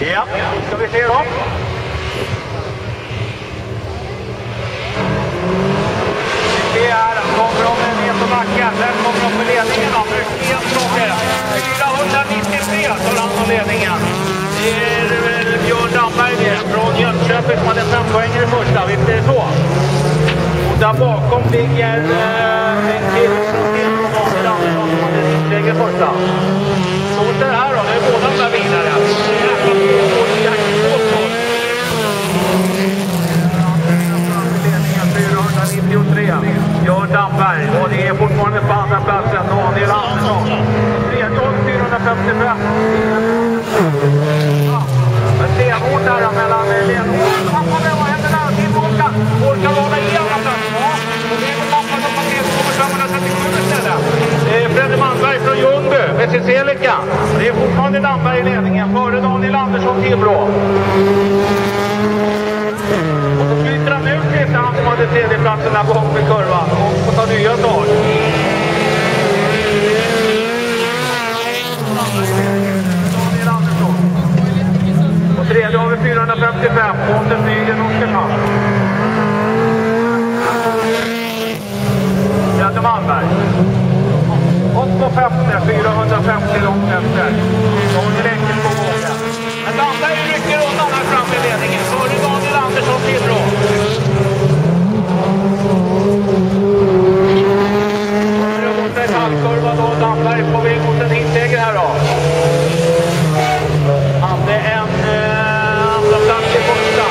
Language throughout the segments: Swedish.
Ja, ska vi se då. Vi ser här, kommer de ner på backen. Där kommer de på ledningen då. Mycket saker. 493 tar han på ledningen. Det är Björn Damberg det, från Jönköping som hade fem poänger i första. Visst är det så? Och där bakom ligger eh, en kille från Timrå, Daniel Andersson, som hade sitt läge i första. Så ser det här då, det är båda de där vinnare. Jävla stort jackpot då. Ledningen 493. Björn Damberg. Och det är fortfarande på andra platsen Daniel Andersson. Tredje håll 455. Ja, men stenhårt där då mellan eh, ledningen. Pappa, vad händer där? Till Håkan. hålla håller det är Fredde Malmberg från Ljungby med sin Celica. Det är fortfarande Damberg i ledningen. Före Daniel Andersson Timrå. Och så flyter han ut lite, tredjeplatserna på hopp i kurvan och får ta nya tag. Daniel Andersson. På tredje har vi 455, Pontus Nygren Oskarshamn. Gerd Malmberg. Och på femte, 450 långt efter. Daniel Eckelsbo åker. Men Damberg rycker undan här framme i ledningen. Före Daniel Andersson Tibro. Nu mot en halvkurva då. Damberg på väg mot en hitseger här då. Hade en eh, andra plats i första.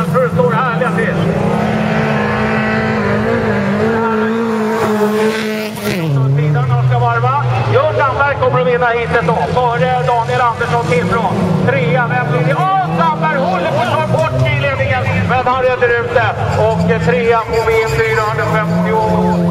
Jag tror det står härliga till. Bilarna ska varva. Björn Damberg kommer att vinna hitet då. Före Daniel Andersson Timrå. Trea, vem blir det? Åh, Damberg håller på att ta bort i ledningen. Men han reder ut det. Och trea får vi in 450